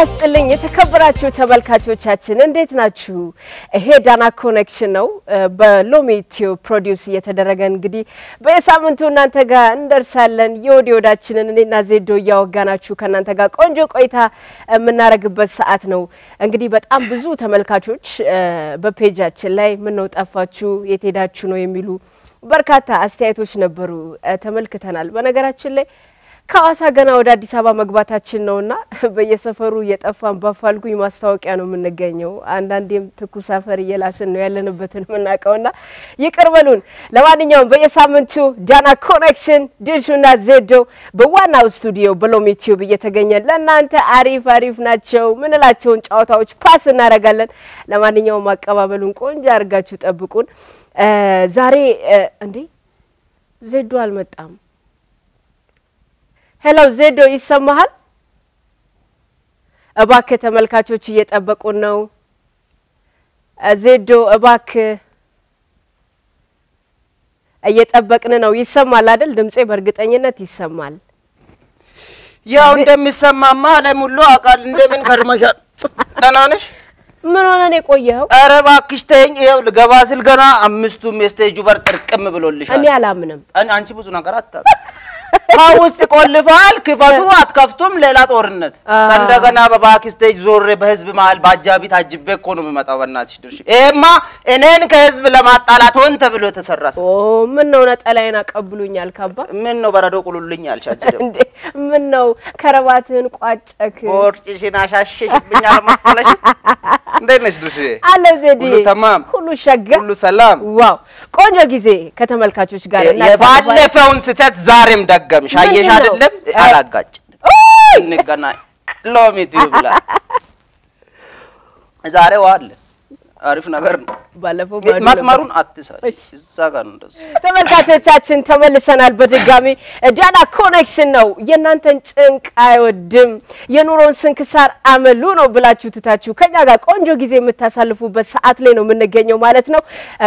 ጤና ይስጥልኝ የተከበራችሁ ተመልካቾቻችን እንዴት ናችሁ? ይሄ ዳና ኮኔክሽን ነው በሎሚ ቲዩብ produce እየተደረገ እንግዲህ በየሳምንቱ እናንተ ጋር እንደርሳለን። የወዲ ወዳችንን እኔና ዜዶ እያወጋናችሁ ከእናንተ ጋር ቆንጆ ቆይታ የምናደርግበት ሰዓት ነው። እንግዲህ በጣም ብዙ ተመልካቾች በ page ኣችን ላይ ምን ነው ጠፋችሁ፣ የት ሄዳችሁ ነው የሚሉ በርካታ አስተያየቶች ነበሩ፣ ተመልክተናል። በነገራችን ላይ ከሐዋሳ ገና ወደ አዲስ አበባ መግባታችን ነውና በየሰፈሩ እየጠፋን በአፋልጉኝ ማስታወቂያ ነው የምንገኘው። አንዳንዴም ትኩስ አፈር እየላስን ነው ያለንበትን የምናውቀውና ይቅር በሉን። ለማንኛውም በየሳምንቱ ዳና ኮኔክሽን ድልሹና ዜዶ በዋናው ስቱዲዮ በሎሚ ቲዩብ እየተገኘን ለእናንተ አሪፍ አሪፍ ናቸው ምንላቸውን ጨዋታዎች pass እናደርጋለን። ለማንኛውም አቀባበሉን ቆንጆ አድርጋችሁ ጠብቁን። ዛሬ እንዴ ዜዶ አልመጣም። hello ዜዶ ይሰማሃል? እባክህ ተመልካቾች እየጠበቁን ነው። ዜዶ እባክህ እየጠበቅን ነው። ይሰማል አይደል? ድምጼ በእርግጠኝነት ይሰማል። ያው እንደሚሰማማ ዓለም ሁሉ አውቃል። እንደምን ከርመሻል? ደህና ነሽ? ምን ሆነ ነው የቆየኸው? ኧረ እባክሽ ተይኝ። ይኸው ልገባ ስል ገና አምስቱም የስቴጁ በር ጥርቅም ብሎልሻል። እኔ አላምንም። አንቺ ብዙ ነገር አታውቅም። ከውስጥ ይቆልፋል፣ ክፈቱ፣ አትከፍቱም፣ ሌላ ጦርነት። ከእንደገና በባክ ስቴጅ ዞሬ በህዝብ መሀል በአጃቢ ታጅቤ እኮ ነው የምመጣው። በእናትሽ ድርሽ ይሄማ እኔን ከህዝብ ለማጣላት ሆን ተብሎ የተሰራ ሰው። ኦ ምን ነው ነጠላዬን አቀብሉኛል ካባ? ምን ነው በረዶ ቁሉልኝ አልሻች ምን ነው ከረባትህን ቋጨክ? ቦርጭሽን አሻሸሽብኛል መሰለሽ። እንዴት ነሽ ድርሽ? አለ ዜዲ ሁሉ ተማም፣ ሁሉ ሸጋ፣ ሁሉ ሰላም። ዋው ቆንጆ ጊዜ ከተመልካቾች ጋር የባለፈውን ስህተት ዛሬም ደገምሽ። አየሽ? አይደለም? አላጋጭ እንገናኝ ሎሚ ላይ ዛሬ ዋለ አሪፍ ነገር ነው። ባለፈው መስመሩን አትሳች። እዛ ጋር ነው ተመልካቾቻችን ተመልሰናል። በድጋሚ ዳና ኮኔክሽን ነው። የእናንተን ጭንቅ አይወድም የኑሮን ስንክሳር አመሉ ነው ብላችሁ ትታችሁ ከኛ ጋር ቆንጆ ጊዜ የምታሳልፉበት ሰዓት ላይ ነው የምንገኘው ማለት ነው።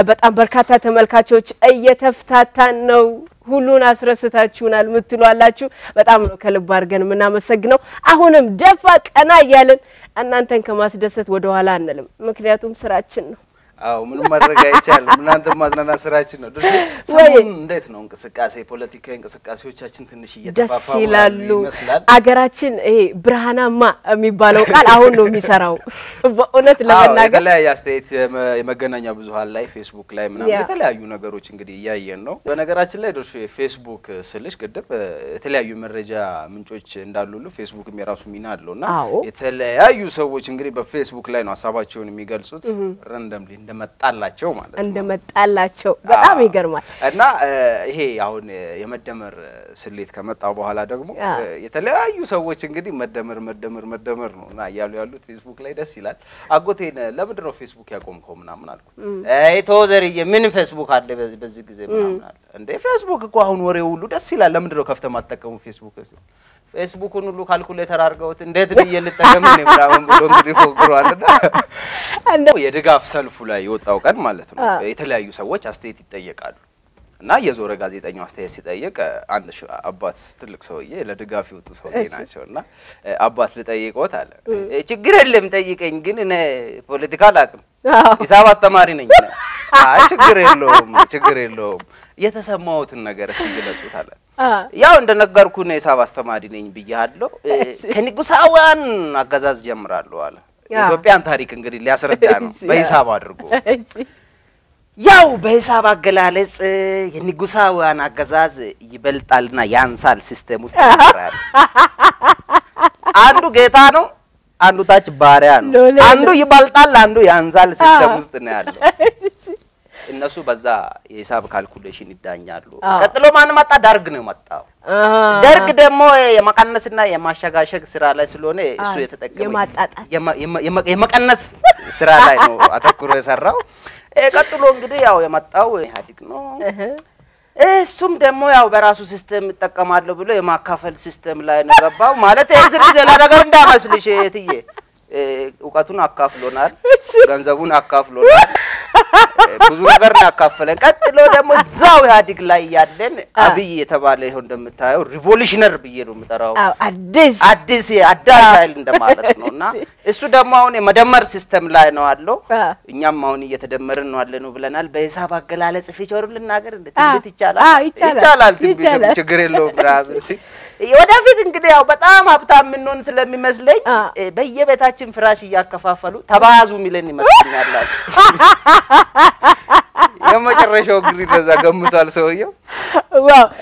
በጣም በርካታ ተመልካቾች እየተፍታታን ነው። ሁሉን አስረስታችሁናል ምትሉ አላችሁ። በጣም ነው ከልብ አድርገን የምናመሰግነው። አሁንም ደፋ ቀና እያልን እናንተን ከማስደሰት ወደ ኋላ አንልም። ምክንያቱም ስራችን ነው። አዎ ምንም ማድረግ አይቻልም። እናንተ ማዝናናት ስራችን ነው። ድርሽ! ሰሞኑን እንዴት ነው እንቅስቃሴ ፖለቲካዊ እንቅስቃሴዎቻችን ትንሽ ደስ እየተፋፋሙ ይላሉ። ይመስላል። አገራችን ይሄ ብርሃናማ የሚባለው ቃል አሁን ነው የሚሰራው። በእውነት ለመናገር የተለያየ አስተያየት የመ- የመገናኛ ብዙኃን ላይ ፌስቡክ ላይ ምናምን የተለያዩ ነገሮች እንግዲህ እያየን ነው። በነገራችን ላይ ድርሽ ፌስቡክ ስልሽ ቅድም የተለያዩ መረጃ ምንጮች እንዳሉ ሁሉ ፌስቡክም የራሱ ሚና አለው እና አዎ። የተለያዩ ሰዎች እንግዲህ በፌስቡክ ላይ ነው ሀሳባቸውን የሚገልጹት randomly እንደመጣላቸው ማለት ነው። እንደመጣላቸው በጣም ይገርማል። እና ይሄ አሁን የመደመር ስሌት ከመጣ በኋላ ደግሞ የተለያዩ ሰዎች እንግዲህ መደመር መደመር መደመር ነው እና እያሉ ያሉት ፌስቡክ ላይ ደስ ይላል። አጎቴን ለምንድን ነው ፌስቡክ ያቆምከው ምናምን አልኩት። አይ ተወዘርዬ ምን ፌስቡክ አለ በዚህ- ጊዜ ምናምን አለ። እንዴ ፌስቡክ እኮ አሁን ወሬው ሁሉ ደስ ይላል። ለምንድን ነው ከፍተህ ማትጠቀሙ ፌስቡክ? ፌስቡክን ሁሉ ካልኩሌተር አድርገውት እንዴት ብዬ ልጠቀም ምናምን ብሎ እንግዲህ ፎግሯልና የድጋፍ ሰልፉ ላይ የወጣው ቀን ማለት ነው። የተለያዩ ሰዎች አስተያየት ይጠየቃሉ። እና የዞረ ጋዜጠኛው አስተያየት ሲጠይቅ አንድ አባት ትልቅ ሰውዬ ለድጋፍ የወጡ ሰውዬ ናቸው እና አባት ልጠይቅዎት አለ። ችግር የለም ጠይቀኝ፣ ግን እኔ ፖለቲካ አላውቅም፣ ሂሳብ አስተማሪ ነኝ። አይ ችግር የለውም ችግር የለውም። የተሰማዎትን ነገር እስቲ ግለጹት አለ። ያው እንደነገርኩ እኔ ሂሳብ አስተማሪ ነኝ ብያለሁ። ከንጉሳውያን አገዛዝ ጀምራለሁ አለ። የኢትዮጵያን ታሪክ እንግዲህ ሊያስረዳ ነው በሂሳብ አድርጎ ያው በሂሳብ አገላለጽ የንጉሳውያን አገዛዝ ይበልጣልና ያንሳል system ውስጥ ይኖራል። አንዱ ጌታ ነው፣ አንዱ ታች ባሪያ ነው። አንዱ ይበልጣል፣ አንዱ ያንሳል system ውስጥ ነው ያለው። እነሱ በዛ የሂሳብ calculation ይዳኛሉ። ቀጥሎ ማን መጣ? ደርግ ነው የመጣው። ደርግ ደግሞ የመቀነስና የማሸጋሸግ ስራ ላይ ስለሆነ እሱ አዎ፣ የተጠቀመ የማጣጣል። የመ- የመ- የመ- የመቀነስ ስራ ላይ ነው አተኩሮ የሰራው። ቀጥሎ እንግዲህ ያው የመጣው ኢህአዴግ ነው። እሱም ደግሞ ያው በራሱ system እጠቀማለሁ ብሎ የማካፈል system ላይ ነው ገባው። ማለት ይህ ስል ሌላ ነገር እንዳመስልሽ እትዬ እውቀቱን አካፍሎናል፣ ገንዘቡን አካፍሎናል፣ ብዙ ነገር ነው ያካፈለን። ቀጥሎ ደግሞ እዛው ኢህአዴግ ላይ ያለን አብይ የተባለ ይኸው እንደምታየው revolutioner ብዬ ነው የምጠራው አዲስ አዲስ አዳሽ ኃይል እንደማለት ነው እና እሱ ደግሞ አሁን የመደመር system ላይ ነው አለው። እኛም አሁን እየተደመርን ነው ያለ ነው ብለናል። በሂሳብ አገላለጽ future ኡ ልናገር እንደ ትንቢት ይቻላል ይቻላል። ትንቢት ችግር የለውም ምናምን ሲል ወደፊት እንግዲህ ያው በጣም ሀብታም የምንሆን ስለሚመስለኝ በየቤታችን ፍራሽ እያከፋፈሉ ተባዙ የሚለን ይመስለኛል። የመጨረሻው እንግዲህ እንደዛ ገምቷል ሰውየው።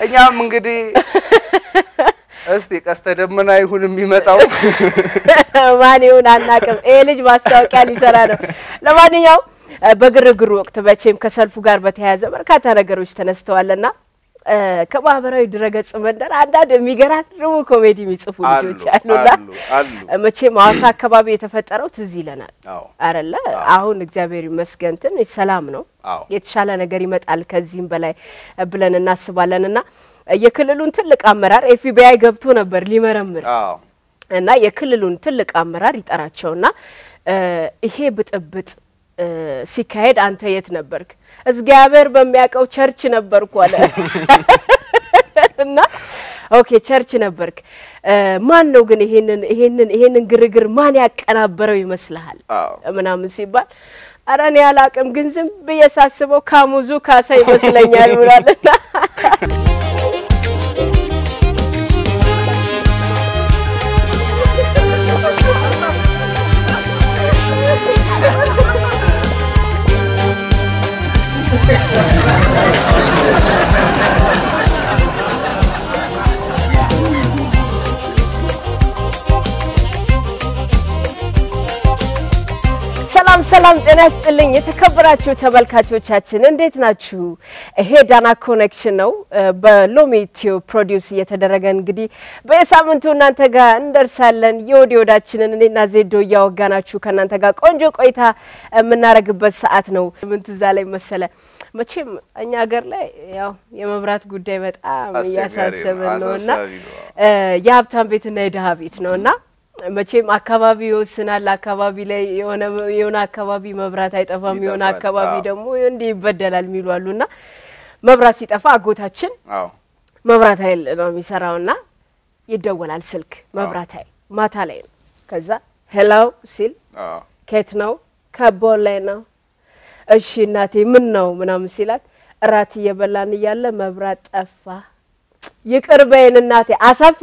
እኛም እንግዲህ እስቲ ቀስተ ደመና ይሁን የሚመጣው ማን ይሁን አናውቅም። ይሄ ልጅ ማስታወቂያ ሊሰራ ነው። ለማንኛውም በግርግሩ ወቅት መቼም ከሰልፉ ጋር በተያያዘ በርካታ ነገሮች ተነስተዋልና ከማህበራዊ ድረገጽ መንደር አንዳንድ የሚገራርሙ ኮሜዲ የሚጽፉ ልጆች አሉና መቼም ሐዋሳ አካባቢ የተፈጠረው ትዝ ይለናል። አይደለ? አሁን እግዚአብሔር ይመስገን ትንሽ ሰላም ነው። የተሻለ ነገር ይመጣል ከዚህም በላይ ብለን እናስባለን። እና የክልሉን ትልቅ አመራር FBI ገብቶ ነበር ሊመረምር። እና የክልሉን ትልቅ አመራር ይጠራቸውና ይሄ ብጥብጥ ሲካሄድ አንተ የት ነበርክ? እግዚአብሔር በሚያውቀው church ነበርኩ አለ። እና okay church ነበርክ። ማን ነው ግን ይሄንን ይሄንን ይሄንን ግርግር ማን ያቀናበረው ይመስልሃል? ምናምን ሲባል ኧረ እኔ አላቅም፣ ግን ዝም ብዬ ሳስበው ካሙዙ ካሳ ይመስለኛል ብሏልና ሰላም ሰላም፣ ጤና ይስጥልኝ የተከበራችሁ ተመልካቾቻችን እንዴት ናችሁ? ይሄ ዳና ኮኔክሽን ነው በሎሚ ቲዩብ produce እየተደረገ እንግዲህ በየሳምንቱ እናንተ ጋር እንደርሳለን። የወዲ ወዳችንን እኔና ዜዶ እያወጋናችሁ ከእናንተ ጋር ቆንጆ ቆይታ የምናደርግበት ሰዓት ነው። ምን ትዝ አለኝ መሰለ መቼም እኛ ሀገር ላይ ያው የመብራት ጉዳይ በጣም አስቸጋሪ ነው፣ እና የሀብታም ቤትና የድሀ ቤት ነው እና መቼም አካባቢ ይወስናል። አካባቢ ላይ የሆነ የሆነ አካባቢ መብራት አይጠፋም፣ የሆነ አካባቢ ደግሞ እንዲህ ይበደላል የሚሉ አሉ እና መብራት ሲጠፋ አጎታችን መብራት ኃይል ነው የሚሰራውና ይደወላል ስልክ መብራት ኃይል ማታ ላይ ነው። ከዛ ሄሎ ሲል ከየት ነው? ከቦሌ ነው። እሺ እናቴ ምን ነው ምናምን ሲላት እራት እየበላን እያለ መብራት ጠፋ። ይቅር በይን እናቴ አሰፋ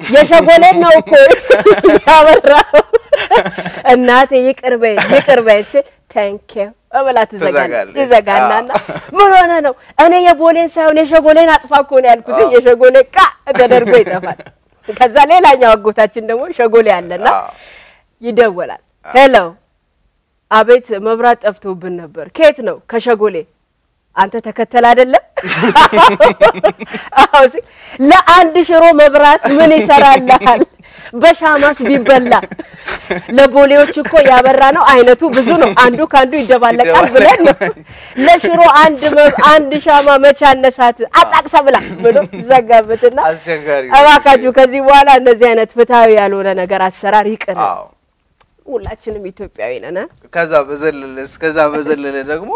የሸጎሌን ነው እኮ ያበራው እናቴ ይቅር በይን ይቅር በይን ሲል ታንኪው እበላ ትዘጋለች። ትዘጋናና ምን ሆነ ነው እኔ የቦሌን ሳይሆን የሸጎሌን አጥፋ እኮ ነው ያልኩት። የሸጎሌ ቃ ተደርጎ ይጠፋል። ከዛ ሌላኛው አጎታችን ደግሞ ሸጎሌ አለና ይደወላል። hello፣ አቤት፣ መብራት ጠፍቶብን ነበር። ከየት ነው? ከሸጎሌ። አንተ ተከተል አይደለም? አዎ ሲል ለአንድ ሽሮ መብራት ምን ይሰራልሃል? በሻማስ ቢበላ ለቦሌዎች እኮ ያበራ ነው አይነቱ ብዙ ነው። አንዱ ከአንዱ ይደባለቃል ብለን ነው ለሽሮ አንድ መብ- አንድ ሻማ መቼ አነሳት አጣቅሰ ብላ ብሎ ዘጋበትና እባካችሁ ከዚህ በኋላ እንደዚህ አይነት ፍትሐዊ ያልሆነ ነገር አሰራር ይቅር። ሁላችንም ኢትዮጵያዊ ነን።? ከዛ በዘለለ እስከዛ በዘለለ ደግሞ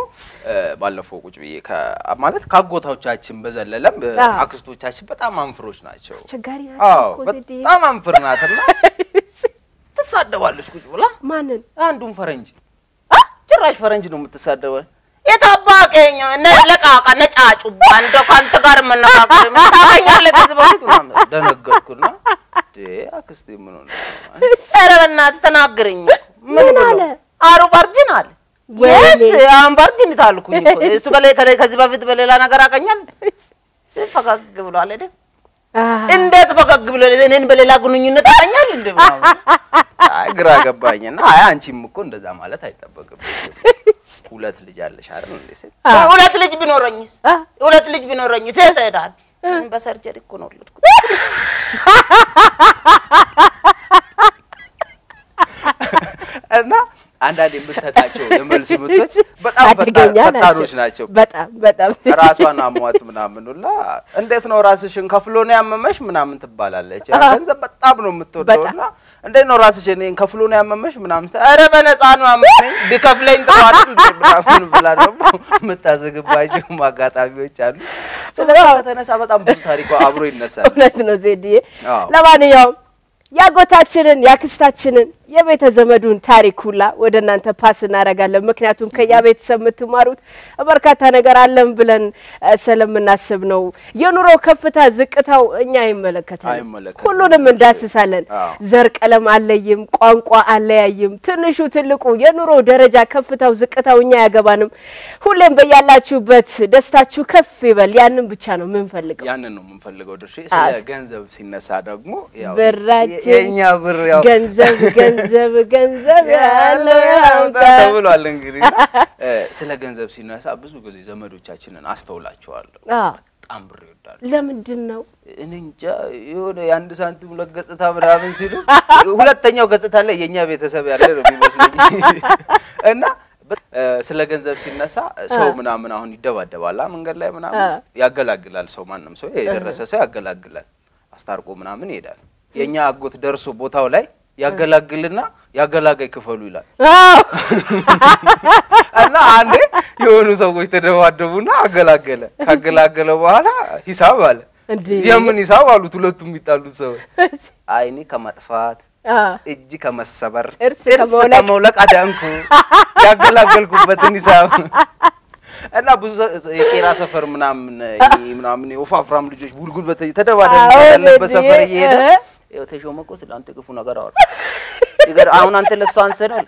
ባለፈው ቁጭ ብዬ ማለት ከአጎታዎቻችን በዘለለም አክስቶቻችን በጣም አንፍሮች ናቸው። አስቸጋሪ ናቸው በጣም አንፍር ናትና ትሳደባለች ቁጭ ብላ ማንን አንዱን ፈረንጅ ጭራሽ ፈረንጅ ነው የምትሳደበው። የታባቀኝ ለቃቃ ነጫጩባ እንደው ከአንተ ጋር መነጋገር ታገኛለህ? ከዚህ በፊት ምናምን ደነገጥኩና አክስቴ ምን ሆነ? ኧረ በእናትህ ተናገረኝ። ምን አለ? are you virgin አለ። ወይኔ። yes I'm virgin ታልኩኝ እኮ እሱ ከዚህ በፊት በሌላ ነገር አገኛል ፈገግ አ፣ እንዴት ፈገግ ብሎ እኔን በሌላ ግንኙነት አገኛል እንደ ግራ ገባኝና አይ አንቺም እኮ እንደዛ ማለት አይጠበቅብሽም። ሁለት ልጅ አለሽ አይደል እንዴ? ሴት ሁለት ልጅ ቢኖረኝስ ሁለት ልጅ ቢኖረኝስ የት እሄዳለሁ? በሰርጀሪ እኮ ነው ወለድኩት። እና አንዳንድ የምትሰጣቸው የመልስ ምቶች በጣም ፈጣኖች ናቸው። በጣም በጣም ራሷን አሟት ምናምን ሁላ እንዴት ነው ራስሽን ከፍሎ ነው ያመመሽ ምናምን ትባላለች። ገንዘብ በጣም ነው የምትወደው እና እንዴት ነው ራስሽ እኔን ከፍሎ ነው ያመመሽ ምናምን ኧረ በነፃ ነው ያመመኝ ቢከፍለኝ እንዴ ምናምን ብላ ደግሞ የምታዘግባቸው አጋጣሚዎች አሉ። ስለዚህ ከተነሳ በጣም ብዙ ታሪኳ አብሮ ይነሳል። እውነት ነው ዜድዬ። አዎ። ለማንኛውም ያጎታችንን ያክስታችንን የቤተ ዘመዱን ታሪክ ሁላ ወደ እናንተ ፓስ እናደርጋለን። ምክንያቱም ከያ ቤተሰብ የምትማሩት በርካታ ነገር አለን ብለን ስለምናስብ ነው። የኑሮ ከፍታ ዝቅታው እኛ አይመለከተንም። ሁሉንም እንዳስሳለን። ዘር፣ ቀለም አለይም፣ ቋንቋ አለያይም፣ ትንሹ ትልቁ፣ የኑሮ ደረጃ ከፍታው ዝቅታው እኛ አያገባንም። ሁሌም በያላችሁበት ደስታችሁ ከፍ ይበል። ያንን ብቻ ነው የምንፈልገው። ያንን ነው የምንፈልገው ድርሼ። ስለ ገንዘብ ሲነሳ ደግሞ ያው ብራችን የእኛ ብር ያው ገንዘብ ገንዘብ ገንዘብ ያለው ያምጣ። ተብሏል። እንግዲህ ስለ ገንዘብ ሲነሳ ብዙ ጊዜ ዘመዶቻችንን አስተውላቸዋለሁ። በጣም ብር ይወዳሉ። ለምንድን ነው እኔ እንጃ የሆነ የአንድ ሳንቲም ሁለት ገጽታ ምናምን ሲሉ ሁለተኛው ገጽታ ላይ የእኛ ቤተሰብ ያለ ነው የሚመስለኝ እና ስለ ገንዘብ ሲነሳ ሰው ምናምን አሁን ይደባደባል አ መንገድ ላይ ምናምን ያገላግላል። ሰው ማንም ሰው የደረሰ ሰው ያገላግላል፣ አስታርቆ ምናምን ይሄዳል። የእኛ አጎት ደርሶ ቦታው ላይ ያገላግልና ያገላጋይ ክፈሉ ይላል። እና አንዴ የሆኑ ሰዎች ተደባደቡና አገላገለ። ካገላገለ በኋላ ሂሳብ አለ። የምን ሂሳብ አሉት ሁለቱም የሚጣሉት ሰዎች። አይኔ ከመጥፋት እጅ ከመሰበር እርስ ከመውለቅ አዳንኩ ያገላገልኩበትን ሂሳብ እና ብዙ የቄራ ሰፈር ምናምን ምናምን ወፋፍራም ልጆች ጉልጉል ተደባደብ ያለበት ሰፈር እየሄደ? ይኸው ተሾመ እኮ ስለ አንተ ክፉ ነገር አወራ አሁን አንተ ለእሱ አንሰናል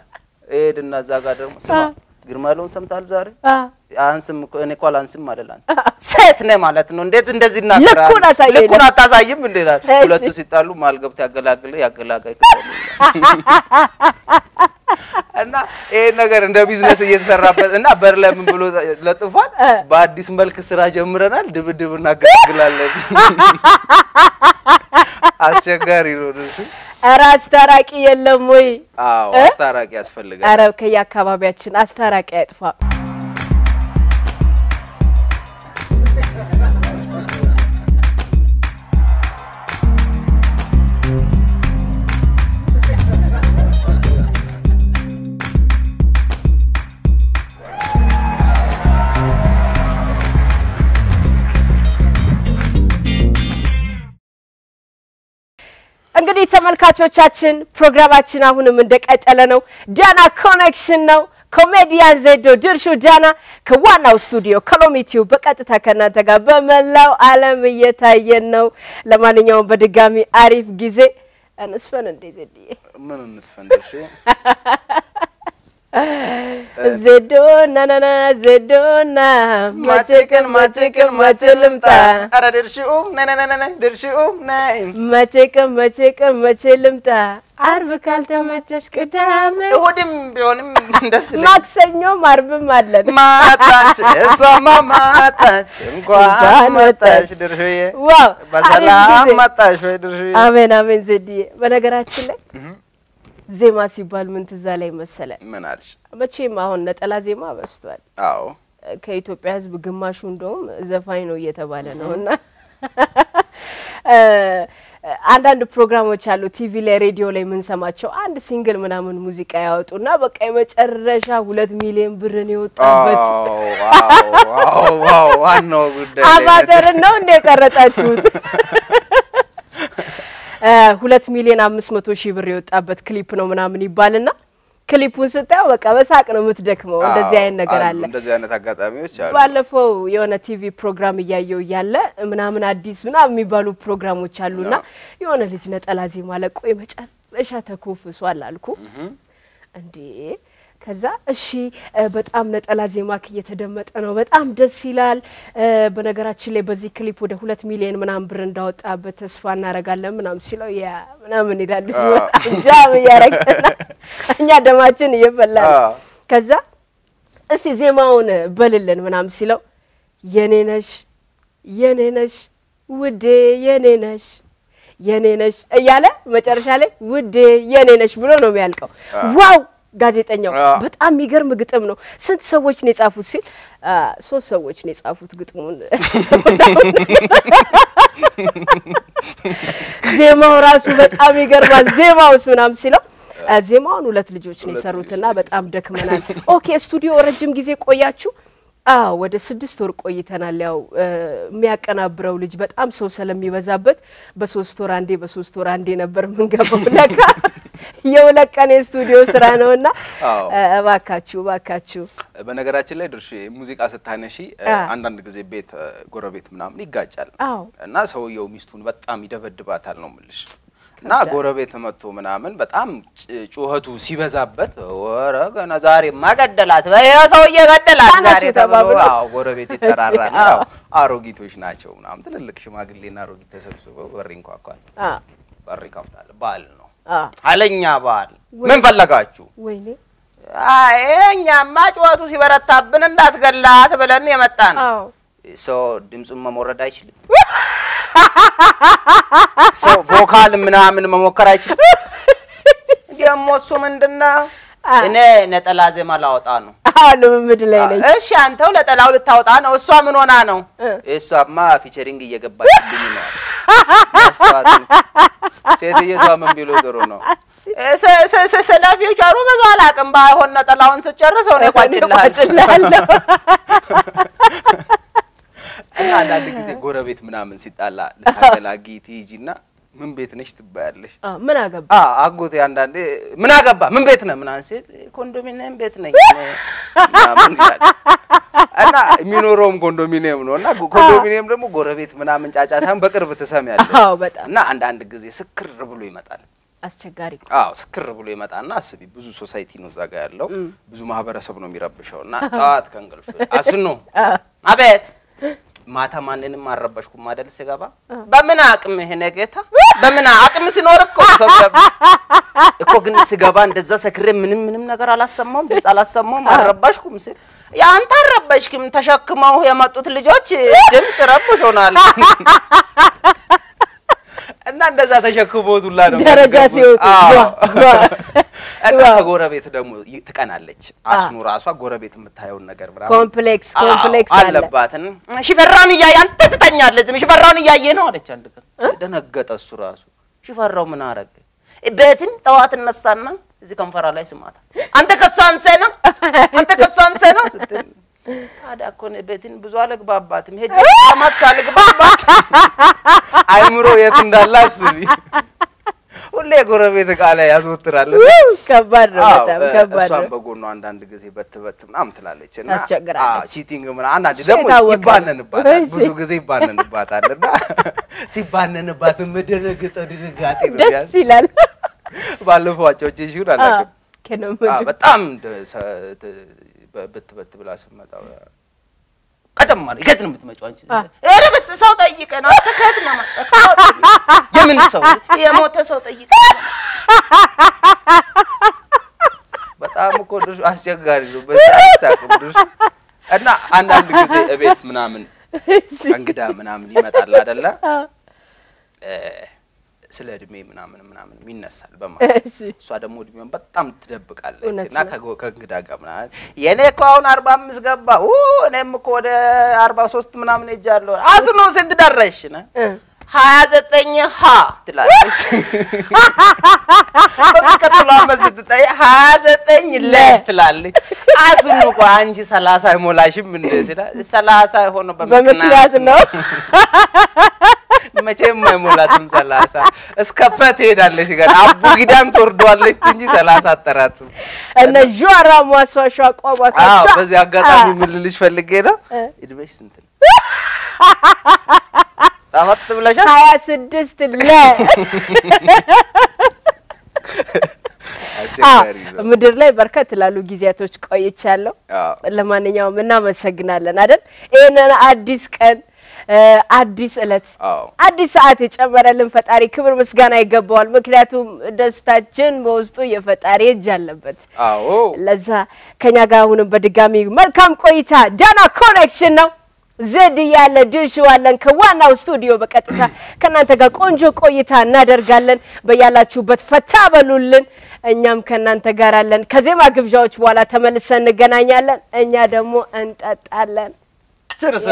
ሄድና እዛ ጋር ደግሞ ስማ ግርማ ያለውን ሰምተሃል ዛሬ አንስም እኮ እኔ እኮ አላንስም አይደል አንተ ሴት ነህ ማለት ነው። እንዴት እንደዚህ እናገራለህ? ልኩን አታሳይም እንዴ እሺ። ሁለቱ ሲጣሉ መሀል ገብቶ ያገላግል ያገላጋይ እና ይሄን ነገር እንደ ቢዝነስ እየተሰራበት እና በር ላይ ምን ብሎ ለጥፏል። በአዲስ መልክ ስራ ጀምረናል፣ ድብድብ እናገለግላለን። አስቸጋሪ ነው እሱ። ኧረ አስታራቂ የለም ወይ? አዎ? አስታራቂ ያስፈልጋል። ኧረ ከየአካባቢያችን አስታራቂ አይጥፋ። ተመልካቾቻችን ፕሮግራማችን አሁንም እንደቀጠለ ነው። ዳና ኮኔክሽን ነው። ኮሜዲያን ዜዶ ድርሹ ዳና ከዋናው ስቱዲዮ ከሎሚቲው በቀጥታ ከእናንተ ጋር በመላው ዓለም እየታየን ነው። ለማንኛውም በድጋሚ አሪፍ ጊዜ እንስፈን እንዴ ዜድዬ ምን እንስፈንድሽ? ዜዶና ናና ዜዶና ማቼቅን ማቼቅን ማቼ ልምጣ ኧረ ድርሽኡም ነነነነ ድርሽኡም ነይ መቼ ቀን መቼ ቀን መቼ ልምጣ አርብ ካልተመቸሽ ቅዳሜ እሑድም ቢሆንም ደስ ማክሰኞም አርብም አለን። ማጣች እሷማ ማጣች እንኳን መጣሽ ድርሽዬ wow በሰላም መጣሽ ወይ ድርሽዬ አሜን አሜን። ዘድዬ በነገራችን ላይ ዜማ ሲባል ምን ትዝ አለኝ መሰለ? ምን አልሽ? መቼም አሁን ነጠላ ዜማ በዝቷል። አዎ ከኢትዮጵያ ሕዝብ ግማሹ እንደውም ዘፋኝ ነው እየተባለ ነው እና አንዳንድ ፕሮግራሞች አሉ ቲቪ ላይ ሬዲዮ ላይ የምንሰማቸው አንድ single ምናምን ሙዚቃ ያወጡና በቃ የመጨረሻ ሁለት ሚሊዮን ብርን የወጣበት ላይ አባተርን ነው እንደ የቀረጻችሁት እ ሁለት ሚሊዮን አምስት መቶ ሺህ ብር የወጣበት ክሊፕ ነው ምናምን ይባልና ክሊፑን ስታየው በቃ በሳቅ ነው የምትደክመው። እንደዚህ አይነት ነገር አለ። እንደዚህ አይነት አጋጣሚዎች አሉ። ባለፈው የሆነ ቲቪ ፕሮግራም እያየው እያለ ምናምን አዲስ ምናምን የሚባሉ ፕሮግራሞች አሉና የሆነ ልጅ ነጠላ ዜማ ለቆ የመጨረሻ ተኮፍሷል አልኩ። እንዴ ከዛ እሺ በጣም ነጠላ ዜማክ እየተደመጠ ነው፣ በጣም ደስ ይላል። በነገራችን ላይ በዚህ ክሊፕ ወደ ሁለት ሚሊዮን ምናምን ብር እንዳወጣበት ተስፋ እናደርጋለን ምናምን ሲለው ያ ምናምን ይላል ጃም እያረገና እኛ ደማችን እየፈላ ነው። አዎ። ከዛ እስቲ ዜማውን በልልን ምናምን ሲለው የኔ ነሽ የኔ ነሽ ውዴ የኔ ነሽ የኔ ነሽ እያለ መጨረሻ ላይ ውዴ የኔ ነሽ ብሎ ነው የሚያልቀው። ዋው ጋዜጠኛው በጣም የሚገርም ግጥም ነው። ስንት ሰዎች ነው የጻፉት ሲል ሶስት ሰዎች ነው የጻፉት ግጥሙን። ዜማው ራሱ በጣም ይገርማል። ዜማውስ ምናምን ሲለው ዜማውን ሁለት ልጆች ነው የሰሩትና በጣም ደክመናል። okay ስቱዲዮ ረጅም ጊዜ ቆያችሁ? አዎ ወደ ስድስት ወር ቆይተናል። ያው የሚያቀናብረው ልጅ በጣም ሰው ስለሚበዛበት በሶስት ወር አንዴ በሶስት ወር አንዴ ነበር የምንገባው። ለካ የሁለት ቀን የስቱዲዮ ስራ ነውና አዎ። እ፣ እባካችሁ እባካችሁ። በነገራችን ላይ ድርሽ ሙዚቃ ስታነሺ አንዳንድ ጊዜ ቤት ጎረቤት ምናምን ይጋጫል። እና ሰውየው ሚስቱን በጣም ይደበድባታል ነው ምልሽ እና ጎረቤት መጥቶ ምናምን በጣም ጭ- ጩኸቱ ሲበዛበት ወረ ገና ዛሬ ማገደላት ሰውዬ ገደላት ዛሬ ተብሎ ጎረቤት ይጠራራል። አሮጊቶች ናቸው ምናምን። ትልልቅ ሽማግሌና አሮጊት ተሰብስበው በር ይንኳኳል። አ። በር ይከፍታል። ባል ነው አ ኃይለኛ ባል። ወይ- ምን ፈለጋችሁ? አይ እኛማ ጩኸቱ ሲበረታብን እንዳትገላት ብለን የመጣን አዎ ሰው ድምፁን መሞረድ አይችልም። ሰው vocal ምናምን መሞከር አይችልም። ደግሞ እሱ ምንድን ነው? እኔ ነጠላ ዜማ ላወጣ ነው። ልምምድ ላይ ነኝ። እሺ አንተው ለጠላው ልታወጣ ነው። እሷ ምን ሆና ነው? እሷማ featuring እየገባችልኝ ነው። ሴትዮዋ ምን ቢሉ ጥሩ ነው? ስ- ስ- ስ- ስለ future ኡ ብዙ አላውቅም። ባይሆን ነጠላውን ስጨርሰው ነው ቋጭልሃለሁ። እና አንዳንድ ጊዜ ጎረቤት ምናምን ሲጣላ ልታገላጊ ትይጂና ምን ቤት ነሽ ትባያለሽ። ምን አገባ አጎቴ አንዳንዴ ምን አገባ ምን ቤት ነህ? ምናምን ሲል ኮንዶሚኒየም ቤት ነኝ እና የሚኖረውም ኮንዶሚኒየም ነው። እና ኮንዶሚኒየም ደግሞ ጎረቤት ምናምን ጫጫታን በቅርብ ትሰሚያለሽ። አዎ በጣም። እና አንዳንድ ጊዜ ስክር ብሎ ይመጣል። አስቸጋሪ አዎ ስክር ብሎ ይመጣና አስቢ፣ ብዙ ሶሳይቲ ነው እዛ ጋ ያለው። ብዙ ማህበረሰብ ነው የሚረብሸው። እና ጠዋት ከእንቅልፍ አስኖ አቤት ማታ ማንንም አልረበሽኩም አይደል ስገባ በምን አቅም ይሄ ጌታ በምን አቅም ሲኖር እኮ ሰው እኮ ግን ስገባ እንደዛ ሰክሬ ምንም ምንም ነገር አላሰማውም፣ ድምፅ አላሰማውም፣ አልረበሽኩም ስል የአንተ አልረበሽክም። ተሸክመው የመጡት ልጆች ድምፅ ረብሾናል። እና እንደዛ ተሸክሞት ሁላ ነው ደረጃ ሲወጡ እና ከጎረቤት ደግሞ ትቀናለች። አስኑ ራሷ ጎረቤት የምታየውን ነገር ምናምን። ኮምፕሌክስ ኮምፕሌክስ አለባትን። ሽፈራውን እያየ አንተ ትተኛለህ፣ ዝም ሽፈራውን እያየ ነው አለች አንድ ቀን። ደነገጠ እሱ ራሱ። ሽፈራው ምን አረገ? ቤትን ጠዋት እነሳና እዚህ ከንፈራ ላይ ስማታ። አንተ ከሷ አንሰ ነው? አንተ ከሷ አንሰ ነው? ስትል ታዲያ እኮ እኔ ቤትን ብዙ አልግባባትም ሄጄ ማት ሳልግባባት አይምሮ የት እንዳለ አስቢ። ሁሌ የጎረቤት እቃ ላይ ውይ፣ ከባድ ነው በጣም እሷም በጎኗ አንዳንድ ጊዜ በት በት ምናምን ትላለች እና ቺቲንግ ምናምን አንዳንዴ እሱ ደግሞ ይባነንባታል። ብዙ ጊዜ ይባነንባታል እና ሲባነንባት የምደነግጠው ድንጋጤ ነው። ደስ ይላል። ባለፈው አጫዎች ይሁን አላውቅም። በጣም ደ- ሰ- ት- በ- በት በት ብላ ስመጣ ቀጨማ ነው ከየት ነው የምትመጪው አንቺ? ኧረ በስ ሰው ጠይቀህ ነው። አንተ ከየት ነው መጣህ? ሰው የምን ሰው? የሞተ ሰው ጠይቀህ በጣም እኮ ድርሹ አስቸጋሪ ነው። በዚህ አይሳቅም ድርሹ እና አንዳንድ ጊዜ እቤት ምናምን እንግዳ ምናምን ይመጣል አይደለ ስለ እድሜ ምናምን ምናምን ይነሳል በማለት እሷ ደግሞ እድሜውን በጣም ትደብቃለች እና ከእንግዳ ጋር ምናምን የኔ እኮ አሁን አርባ አምስት ገባ እኔም እኮ ወደ አርባ ሶስት ምናምን ሄጃለሁ። አስኖ ስንት ደረሽ? ነ ሀያ ዘጠኝ ሀ ትላለች። በሚቀጥለው ዓመት ስትጠይቅ ሀያ ዘጠኝ ለ ትላለች። አስኑ እኮ አንቺ ሰላሳ አይሞላሽም እንደ ስላ ሰላሳ የሆነው በምክንያት ነው። መቼም አይሞላትም ሰላሳ እስከ ፐ ትሄዳለች ገና አቡ ጊዳን ትወርዷለች እንጂ ሰላሳ አጠራትም። እነ ዣራ ማስዋሻ አዎ በዚህ አጋጣሚ ምን ልልሽ ፈልጌ ነው እድሜሽ ስንት ነው? ጠፈጥ ብለሻል። ሀያ ስድስት ለ ምድር ላይ በርከት ላሉ ጊዜያቶች ቆይቻለሁ። ለማንኛውም እናመሰግናለን አይደል ይህንን አዲስ ቀን አዲስ እለት አዲስ ሰዓት የጨመረልን ፈጣሪ ክብር ምስጋና ይገባዋል። ምክንያቱም ደስታችን በውስጡ የፈጣሪ እጅ አለበት። አዎ ለዛ ከኛ ጋር አሁንም በድጋሚ መልካም ቆይታ ዳና ኮኔክሽን ነው። ዘድ ያለ ድሹ አለን ከዋናው ስቱዲዮ በቀጥታ ከእናንተ ጋር ቆንጆ ቆይታ እናደርጋለን። በያላችሁበት ፈታ በሉልን። እኛም ከእናንተ ጋር አለን። ከዜማ ግብዣዎች በኋላ ተመልሰን እንገናኛለን። እኛ ደግሞ እንጠጣለን። ችርስ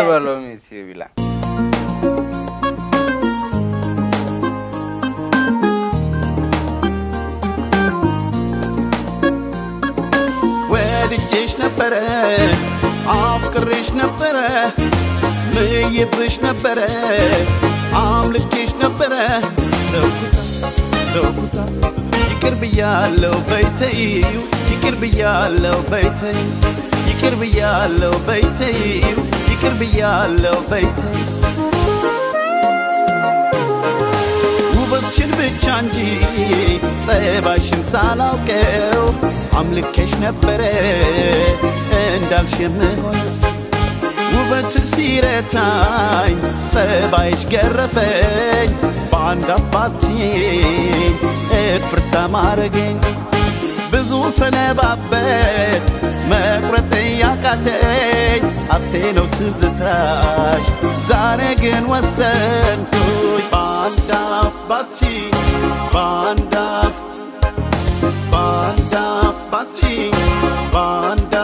በሎሚ ቲዩብ ይላል። ወድጄሽ ነበረ አፍቅሬሽ ነበረ ምይብሽ ነበረ አምልኬሽ ነበረ ተውኩታ ተውኩታ ይቅር ብያለው በይተይው ይቅር ብያለው በይተይ ይቅር ብያለው በይተይው ይቅር ብያለው በይተይ ውበትሽን ብቻ እንጂ ጸባይሽን ሳላውቀው አምልኬሽ ነበረ እንዳልሽ የምሆን ውበትሽ ሲረታኝ ጸባይሽ ገረፈኝ በአንድ አባትኝ እፍርታ ማረገኝ። ብዙ ሰነባበት መቁረጥ ያቃተኝ ሀብቴ ነው ትዝታሽ። ዛሬ ግን ወሰንኩኝ በአንድ አባቺ በአንድ አፍ በአንድ አባቺ በአንድ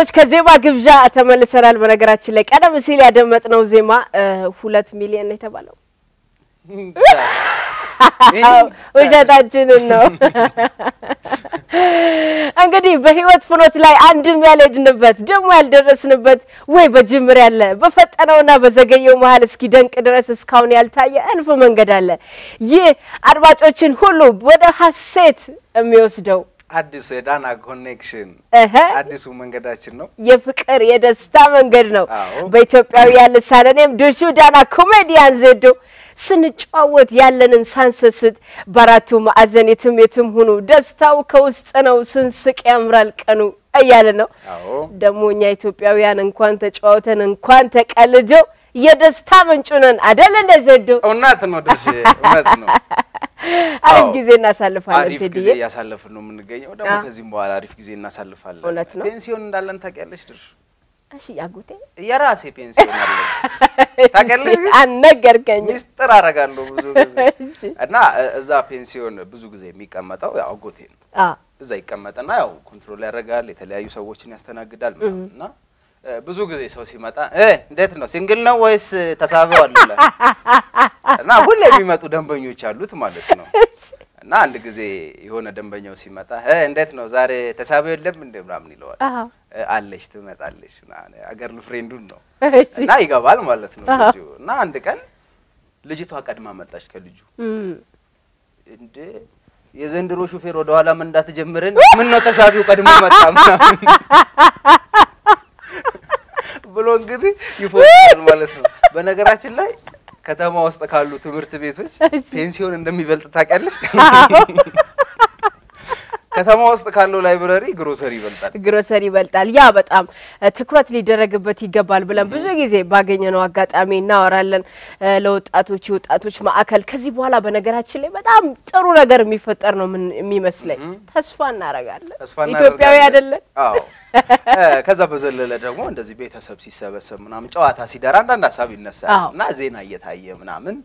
አድማጮች ከዜማ ግብዣ ተመልሰናል። በነገራችን ላይ ቀደም ሲል ያደመጥነው ዜማ ሁለት ሚሊዮን ነው የተባለው ውሸታችንን ነው። እንግዲህ በህይወት ፍኖት ላይ አንድም ያልሄድንበት ደግሞ ያልደረስንበት ወይ በጅምር ያለ በፈጠነውና በዘገየው መሀል እስኪ ደንቅ ድረስ እስካሁን ያልታየ እልፍ መንገድ አለ። ይህ አድማጮችን ሁሉ ወደ ሀሴት የሚወስደው አዲሱ የዳና connection አዲሱ መንገዳችን ነው። የፍቅር የደስታ መንገድ ነው። በኢትዮጵያውያን ልሳን እኔም ድርሹ ዳና ኮሜዲያን ዜዶ ስንጨዋወት ያለንን ሳንሰስት በአራቱ ማዕዘን የትም የትም ሁኑ ደስታው ከውስጥ ነው ስንስቅ ያምራል ቀኑ እያለ ነው። ደግሞ እኛ ኢትዮጵያውያን እንኳን ተጫዋውተን እንኳን ተቀልጀው የደስታ ምንጩ ነን አደል እንደ ዜዶ እውነት ነው እውነት ነው። አሪፍ ጊዜ እናሳልፋለን። አሪፍ ጊዜ እያሳለፍን ነው የምንገኘው። ደግሞ ከዚህም በኋላ አሪፍ ጊዜ እናሳልፋለን። እውነት ነው። ፔንሲዮን እንዳለን ታውቂያለሽ ድርሽ? እሺ አጎቴ የራሴ ፔንሲዮን አለ። ታውቂያለሽ? አልነገርከኝም። ሚስጥር አደርጋለሁ ብዙ ጊዜ እሺ። እና እዛ ፔንሲዮን ብዙ ጊዜ የሚቀመጠው ያው አጎቴ ነው። እዛ ይቀመጥና ያው control ያደርጋል፣ የተለያዩ ሰዎችን ያስተናግዳል ምናምን እና ብዙ ጊዜ ሰው ሲመጣ እ እንዴት ነው single ነው ወይስ ተሳበዋል ይላል። እና ሁሌ የሚመጡ ደንበኞች አሉት ማለት ነው። እና አንድ ጊዜ የሆነ ደንበኛው ሲመጣ "እ፣ እንዴት ነው ዛሬ ተሳቢው የለም እንደ ምናምን ይለዋል። አዎ። "እ፣ አለች ትመጣለች አገር ፍሬንዱን ነው። እና ይገባል ማለት ነው እና አንድ ቀን ልጅቷ ቀድማ መጣች ከልጁ። እንደ የዘንድሮ ሹፌር ወደ ኋላ መንዳት ጀምረን? ምን ነው ተሳቢው ቀድሞ መጣ ምናምን ብሎ እንግዲህ ይፎክራል ማለት ነው። በነገራችን ላይ ከተማ ውስጥ ካሉ ትምህርት ቤቶች ፔንሲዮን እንደሚበልጥ ታውቂያለሽ? ከተማ ውስጥ ካለው ላይብረሪ ግሮሰሪ ይበልጣል። ግሮሰሪ ይበልጣል። ያ በጣም ትኩረት ሊደረግበት ይገባል ብለን ብዙ ጊዜ ባገኘነው አጋጣሚ እናወራለን ለወጣቶች የወጣቶች ማዕከል ከዚህ በኋላ በነገራችን ላይ በጣም ጥሩ ነገር የሚፈጠር ነው የሚመስለኝ ተስፋ እናደርጋለን። ተስፋ ኢትዮጵያዊ አይደለን? አዎ። ከዛ በዘለለ ደግሞ እንደዚህ ቤተሰብ ሲሰበሰብ ምናምን ጨዋታ ሲደራ አንዳንድ ሀሳብ ይነሳል እና ዜና እየታየ ምናምን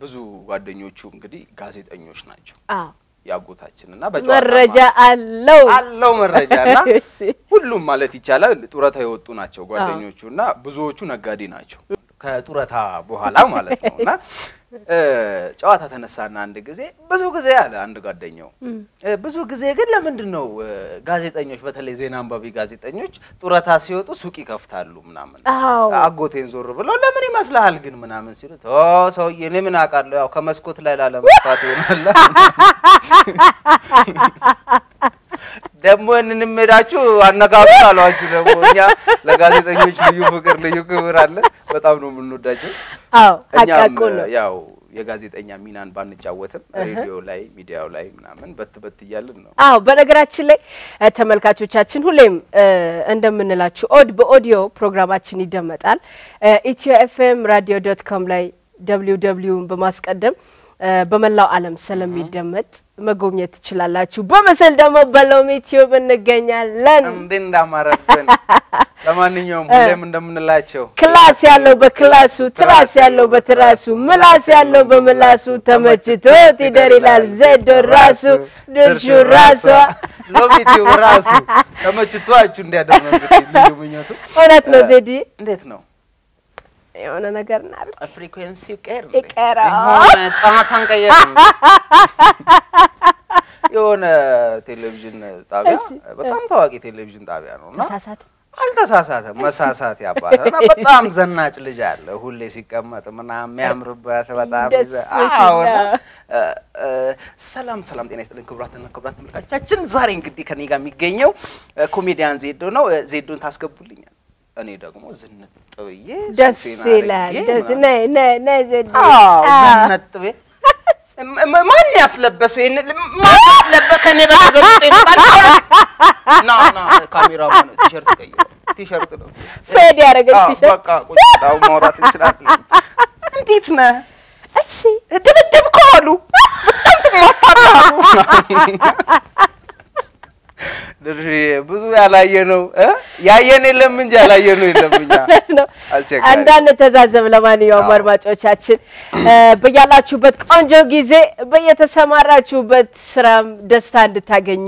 ብዙ ጓደኞቹ እንግዲህ ጋዜጠኞች ናቸው አዎ ያጎታችን እና መረጃ አለው። አለው መረጃ እና ሁሉም ማለት ይቻላል ጡረታ የወጡ ናቸው ጓደኞቹ እና ብዙዎቹ ነጋዴ ናቸው። ከጡረታ በኋላ ማለት ነው። እና ጨዋታ ተነሳና አንድ ጊዜ ብዙ ጊዜ አለ አንድ ጓደኛው። ብዙ ጊዜ ግን ለምንድን ነው ጋዜጠኞች በተለይ ዜና አንባቢ ጋዜጠኞች ጡረታ ሲወጡ ሱቅ ይከፍታሉ ምናምን። አጎቴን ዞር ብለው ለምን ይመስልሃል ግን ምናምን ሲሉት ኦ ሰውዬ እኔ ምን አውቃለሁ? ያው ከመስኮት ላይ ላለመጥፋት ይሆናል ደግሞ እንንም ሄዳችሁ አነጋግሩ አሏችሁ ደግሞ እኛ ለጋዜጠኞች ልዩ ፍቅር ልዩ ክብር አለን በጣም ነው የምንወዳቸው አዎ ነው። ያው የጋዜጠኛ ሚናን ባንጫወትም ሬዲዮ ላይ ሚዲያው ላይ ምናምን በት በት እያልን ነው አዎ በነገራችን ላይ ተመልካቾቻችን ሁሌም እንደምንላችሁ ኦድ በኦዲዮ ፕሮግራማችን ይደመጣል። ኢትዮ ኤፍኤም ራዲዮ dot com ላይ ደብሊው ደብሊውን በማስቀደም በመላው ዓለም ስለሚደመጥ መጎብኘት ትችላላችሁ። በምስል ደግሞ በሎሚ ቲዩብ እንገኛለን። እንዴ እንዳማረብን። ለማንኛውም ሁሌም እንደምንላቸው። class ያለው በክላሱ ትራስ ያለው በትራሱ ምላስ ያለው በምላሱ ተመችቶት ይደር ይላል ዘዶ ራሱ ድርሹ ራሷ። ሎሚቲው ራሱ ተመችቷችሁ እንዲያደርግ ነው እውነት ነው ዜዲ? እንዴት ነው የሆነ ነገር እናድርግ። ፍሪኩዌንሲው ቀር ይቀራ የሆነ ቀየር የሆነ ቴሌቪዥን ጣቢያ በጣም ታዋቂ ቴሌቪዥን ጣቢያ ነው እና አልተሳሳተም። መሳሳት እና በጣም ዘናጭ ልጅ አለ። ሁሌ ሲቀመጥ ምናምን የሚያምርበት በጣም እ፣ ሰላም ሰላም፣ ጤና ይስጥልን ክቡራትና ክቡራን ተመልካቾቻችን፣ ዛሬ እንግዲህ ከኔ ጋር የሚገኘው ኮሜዲያን ዜዶ ነው። ዜዶን ታስገቡልኛል። እኔ ደግሞ ዝንጥ ብዬ ደስ ይላል። አድርጌ ደስ ምናምን ነይ ነይ ነይ ዜዲ አዎ አዎ። ዝነጥ ብዬ ማን ያስለበሰው? ይሄን ማን ያስለበ ከኔ በተዘብጦ ይመጣል። ና ና ካሜራማን ቲሸርት ቀይረ ቲሸርት ነው ፌድ ያደረገች አዎ፣ ቲሸርት በቃ ቁጭ ብለው ማውራት እንችላለን። እንዴት ነህ? እሺ ድብድብ ከሆኑ በጣም ትማታለህ። ድርሽዬ ብዙ ያላየ ነው እ ያየን የለም እንጂ ያላየ ነው የለም እኛ አስቸጋሪ እንዳንተዛዘብ። ለማንኛውም አድማጮቻችን በያላችሁበት ቆንጆ ጊዜ በየተሰማራችሁበት ስራም ደስታ እንድታገኙ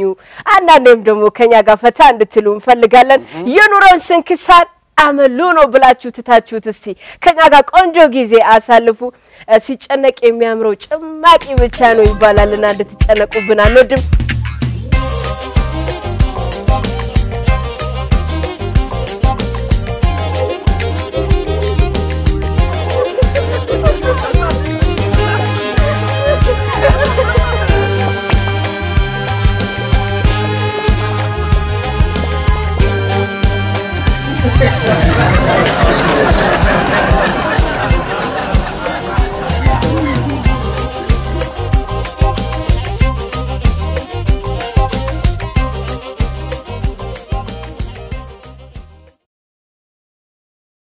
አንዳንዴም ደግሞ ከኛ ጋር ፈታ እንድትሉ እንፈልጋለን። የኑሮን ስንክሳር አመሉ ነው ብላችሁ ትታችሁት እስቲ ከኛ ጋር ቆንጆ ጊዜ አሳልፉ። ሲጨነቅ የሚያምረው ጭማቂ ብቻ ነው ይባላልና እንድትጨነቁብን አንወድም።